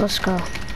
Let's go.